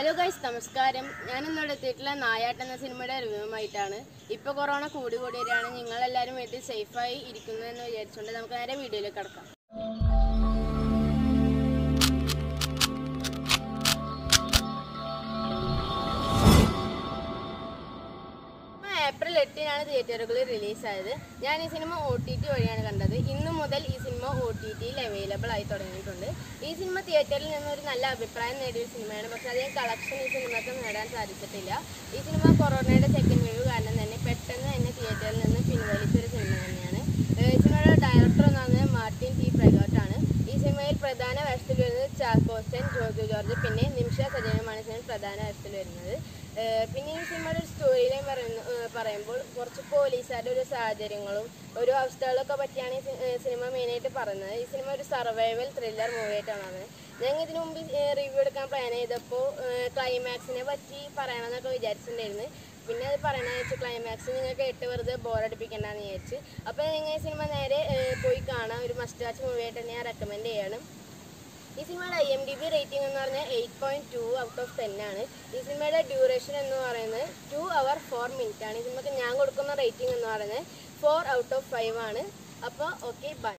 Hello guys നമസ്കാരം. ഞാൻ ഇന്നോട് എത്തിയിട്ടുള്ള നായാട്ട് എന്ന സിനിമയുടെ റിവ്യൂമായിട്ടാണ് ഇപ്പോൾ കൊറോണ കൂടി കൂടി വരികയാണ് നിങ്ങളെല്ലാവരും വീട്ടിൽ സേഫായി ഇരിക്കുന്നതെന്ന് വിചാരിച്ചുകൊണ്ട് നമുക്ക് നേരെ വീഡിയോയിലേക്ക് കിടക്കാം. ഏപ്രിൽ എട്ടിനാണ് തിയേറ്ററുകളിൽ റിലീസായത് ഞാൻ ഈ സിനിമ ഒ ടി ടി വഴിയാണ് കണ്ടത്. ഇന്നു മുതൽ ഈ സിനിമ ഒ ടി ടിയിൽ അവൈലബിൾ ആയി തുടങ്ങിയിട്ടുണ്ട്. ഈ സിനിമ തിയേറ്ററിൽ നിന്ന് ഒരു നല്ല അഭിപ്രായം നേടിയ സിനിമയാണ്. പക്ഷേ അധികം കളക്ഷൻ ഈ സിനിമക്ക് നേടാൻ സാധിച്ചിട്ടില്ല. ഈ സിനിമ കൊറോണയുടെ സെക്കൻഡ് വേവ് കാരണം തന്നെ പെട്ടെന്ന് തന്നെ തിയേറ്ററിൽ നിന്ന് പിൻവലിച്ചൊരു സിനിമ തന്നെയാണ്. സിനിമയുടെ ഡയറക്ടർ എന്ന് പറഞ്ഞത് മാർട്ടിൻ ടി. പ്രഗോട്ടാണ്. ഈ സിനിമയിൽ പ്രധാന വേഷത്തിൽ വരുന്നത് ചാക്കോസ്റ്റൻ ജോർജ് ജോർജ്. പിന്നെ നിമിഷ സിനിമയിൽ പ്രധാന വരുന്നത്. പിന്നെ ഈ സിനിമയുടെ ഒരു സ്റ്റോറി ലൈൻ പറയുന്ന പറയുമ്പോൾ കുറച്ച് പോലീസുകാരുടെ ഒരു സാഹചര്യങ്ങളും ഒരു അവസ്ഥകളൊക്കെ പറ്റിയാണ് ഈ സിനിമ മെയിനായിട്ട് പറയുന്നത്. ഈ സിനിമ ഒരു സർവൈവൽ ത്രില്ലർ മൂവി ആയിട്ടാണ് വന്നത് ഞങ്ങൾ ഇതിനു മുമ്പ് റിവ്യൂ എടുക്കാൻ പ്ലാൻ ചെയ്തപ്പോൾ ക്ലൈമാക്സിനെ പറ്റി പറയണമെന്നൊക്കെ വിചാരിച്ചിട്ടുണ്ടായിരുന്നു. പിന്നെ അത് പറയണമെന്ന് വെച്ചാൽ ക്ലൈമാക്സ് നിങ്ങൾക്ക് എട്ട് വെറുതെ ബോറടിപ്പിക്കണ്ടെന്ന് വിചാരിച്ച്. അപ്പോൾ നിങ്ങൾ ഈ സിനിമ നേരെ പോയി കാണാം ഒരു മസ്റ്റ് വാച്ച് മൂവി ആയിട്ട് തന്നെ ഞാൻ റെക്കമെൻഡ് ചെയ്യണം. ഈ സിനിമയുടെ I M D B rating എന്ന് പറഞ്ഞാൽ eight point two out of ten ആണ്. ഈ സിനിമയുടെ ഡ്യൂറേഷൻ എന്ന് പറയുന്നത് ടു അവർ ഫോർ മിനിറ്റ് ആണ്. ഈ സിനിമക്ക് ഞാൻ കൊടുക്കുന്ന റേറ്റിംഗ് എന്ന് പറയുന്നത് ഫോർ ഔട്ട് ഓഫ് ഫൈവ് ആണ്. അപ്പോൾ ഓക്കെ ബൈ